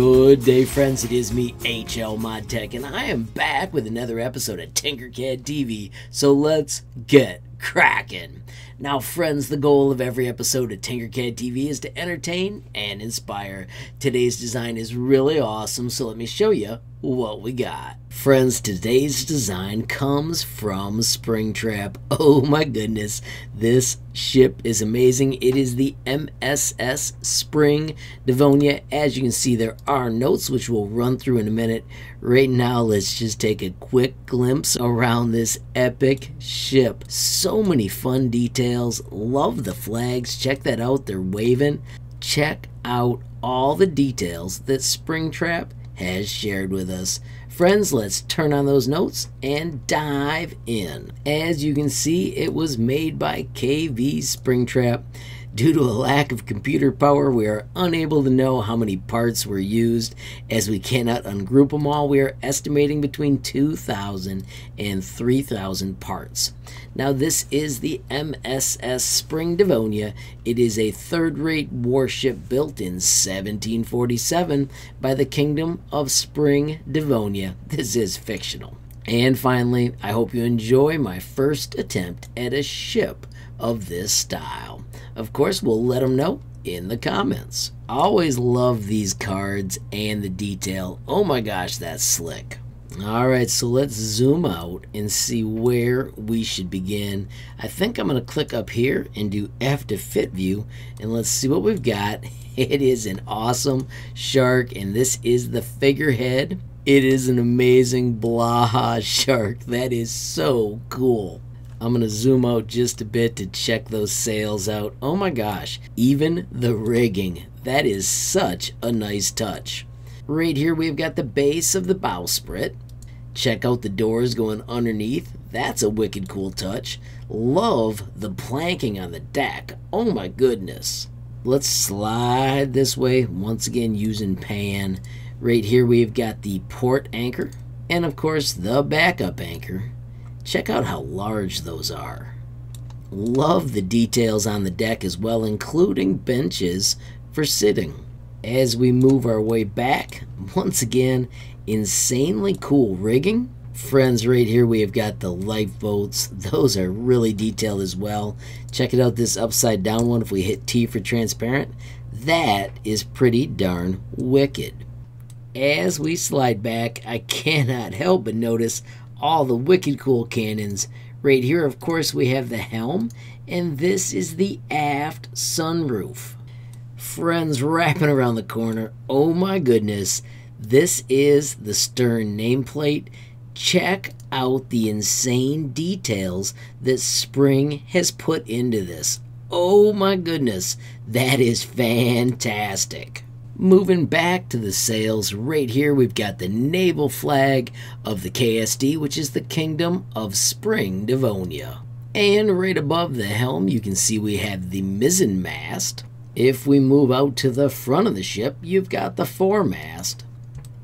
Good day, friends. It is me, HL Mod Tech, and I am back with another episode of Tinkercad TV. So let's get cracking. Now, friends, the goal of every episode of Tinkercad TV is to entertain and inspire. Today's design is really awesome, so let me show you what we got. Friends, today's design comes from Springtrap. Oh my goodness, this ship is amazing. It is the MSS Spring Divonia. As you can see, there are notes which we'll run through in a minute. Right now, let's just take a quick glimpse around this epic ship. So many fun details. Love the flags. Check that out. They're waving. Check out all the details that Springtrap has shared with us. Friends, let's turn on those notes and dive in. As you can see, it was made by KV Springtrap. Due to a lack of computer power, we are unable to know how many parts were used. As we cannot ungroup them all, we are estimating between 2,000 and 3,000 parts. Now, this is the MSS Spring Divonia. It is a third rate warship built in 1747 by the Kingdom of Spring Divonia. This is fictional. And finally, I hope you enjoy my first attempt at a ship of this style. Of course, we'll let them know in the comments. Always love these cards and the detail. Oh my gosh, that's slick. Alright, so let's zoom out and see where we should begin. I think I'm going to click up here and do F to fit view and let's see what we've got. It is an awesome shark and this is the figurehead. It is an amazing Blåhaj shark. That is so cool. I'm going to zoom out just a bit to check those sails out. Oh my gosh, even the rigging. That is such a nice touch. Right here we've got the base of the bowsprit. Check out the doors going underneath. That's a wicked cool touch. Love the planking on the deck. Oh my goodness. Let's slide this way, once again using pan. Right here we've got the port anchor, and of course the backup anchor. Check out how large those are. Love the details on the deck as well, including benches for sitting. As we move our way back, once again, insanely cool rigging. Friends, right here we have got the lifeboats. Those are really detailed as well. Check it out, this upside down one, if we hit T for transparent. That is pretty darn wicked. As we slide back, I cannot help but notice all the wicked cool cannons. Right here, of course, we have the helm, and this is the aft sunroof. Friends wrapping around the corner. Oh my goodness. This is the stern nameplate. Check out the insane details that Spring has put into this. Oh my goodness, that is fantastic. Moving back to the sails, right here we've got the naval flag of the KSD, which is the Kingdom of Spring Divonia. And right above the helm, you can see we have the mizzen mast. If we move out to the front of the ship, you've got the foremast.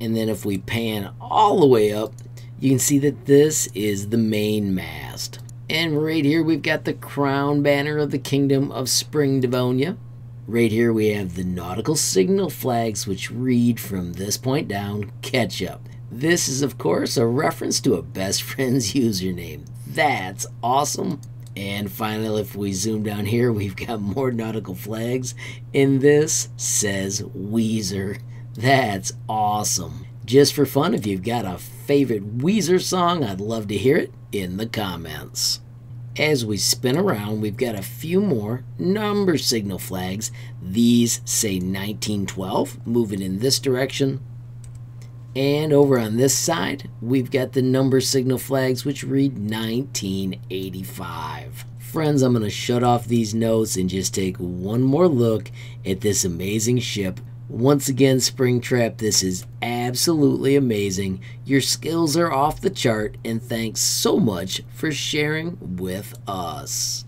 And then if we pan all the way up, you can see that this is the main mast. And right here we've got the crown banner of the Kingdom of Spring Divonia. Right here we have the nautical signal flags which read from this point down, catch up. This is of course a reference to a best friend's username. That's awesome. And finally, if we zoom down here, we've got more nautical flags. And this says Weezer. That's awesome. Just for fun, if you've got a favorite Weezer song, I'd love to hear it in the comments. As we spin around, we've got a few more number signal flags. These say 1912, moving in this direction. And over on this side, we've got the number signal flags, which read 1985. Friends, I'm going to shut off these notes and just take one more look at this amazing ship once again, Springtrap, this is absolutely amazing. Your skills are off the chart, and thanks so much for sharing with us.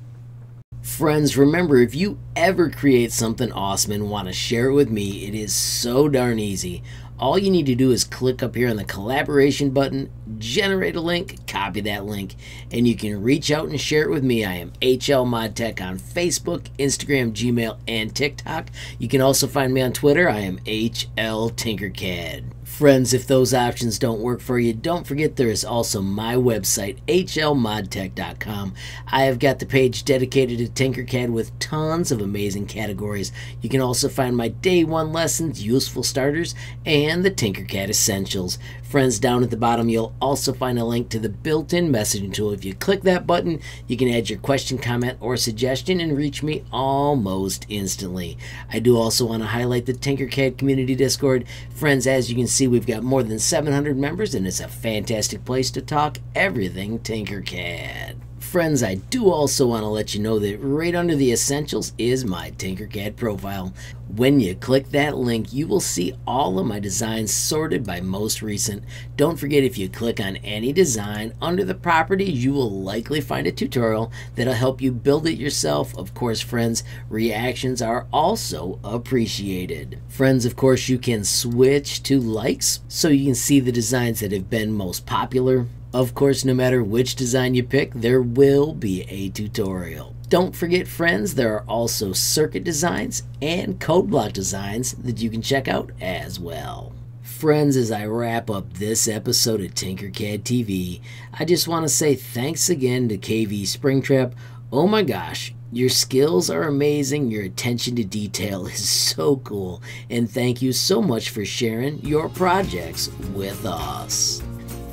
Friends, remember if you ever create something awesome and want to share it with me, it is so darn easy. All you need to do is click up here on the collaboration button, generate a link, copy that link, and you can reach out and share it with me. I am HL Mod Tech on Facebook, Instagram, Gmail, and TikTok. You can also find me on Twitter. I am HL Tinkercad. Friends, if those options don't work for you, don't forget there is also my website, hlmodtech.com. I have got the page dedicated to Tinkercad with tons of amazing categories. You can also find my day one lessons, useful starters, and the Tinkercad essentials. Friends, down at the bottom, you'll also find a link to the built in messaging tool. If you click that button, you can add your question, comment, or suggestion and reach me almost instantly. I do also want to highlight the Tinkercad Community Discord. Friends, as you can see, we've got more than 700 members, and it's a fantastic place to talk everything Tinkercad. Friends, I do also want to let you know that right under the essentials is my Tinkercad profile. When you click that link, you will see all of my designs sorted by most recent. Don't forget if you click on any design under the property, you will likely find a tutorial that'll help you build it yourself. Of course, friends, reactions are also appreciated. Friends, of course, you can switch to likes so you can see the designs that have been most popular. Of course, no matter which design you pick, there will be a tutorial. Don't forget, friends, there are also circuit designs and code block designs that you can check out as well. Friends, as I wrap up this episode of Tinkercad TV, I just want to say thanks again to KV Springtrap. Oh my gosh, your skills are amazing, your attention to detail is so cool, and thank you so much for sharing your projects with us.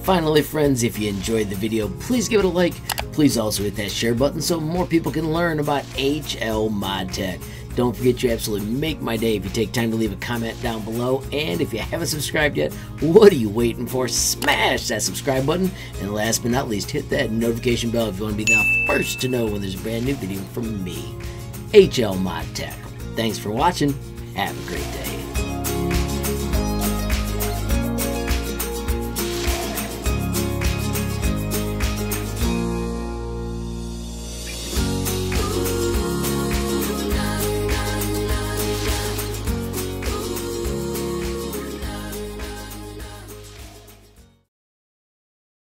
Finally, friends, if you enjoyed the video, please give it a like. Please also hit that share button so more people can learn about HL ModTech. Don't forget you absolutely make my day if you take time to leave a comment down below. And if you haven't subscribed yet, what are you waiting for? Smash that subscribe button. And last but not least, hit that notification bell if you want to be the first to know when there's a brand new video from me, HL ModTech. Thanks for watching. Have a great day.